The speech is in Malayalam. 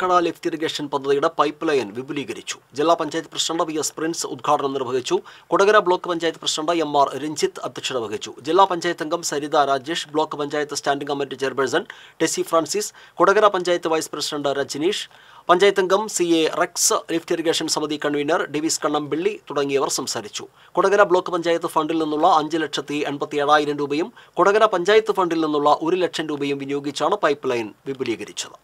കട ലിഫ്റ്റ് ഇറിഗേഷൻ പദ്ധതിയുടെ പൈപ്പ് ലൈൻ വിപുലീകരിച്ചു. ജില്ലാ panchayat president V S Prince ഉദ്ഘാടനം നിർവഹിച്ചു. Kodakara block panchayat president M R Ranjith അധ്യക്ഷത വഹിച്ചു. ജില്ലാ പഞ്ചായത്ത് അംഗം Saritha Rajesh block panchayat standing committee chairperson Tessy Francis Kodakara panchayat vice president Rajaneesh panchayat അംഗം C A Rex lift irrigation സമിതി കൺവീനർ ഡേവിസ് കണ്ണംപിള്ളി തുടങ്ങിയവർ സംസാരിച്ചു. കൊടകര ബ്ലോക്ക് പഞ്ചായത്ത് ഫണ്ടിൽ നിന്നുള്ള അഞ്ച് ലക്ഷത്തി എൺപത്തി ഏഴായിരം രൂപയും കൊടകര പഞ്ചായത്ത് ഫണ്ടിൽ നിന്നുള്ള ഒരു ലക്ഷം രൂപയും വിനിയോഗിച്ചാണ് പൈപ്പ് ലൈൻ വിപുലീകരിച്ചത്.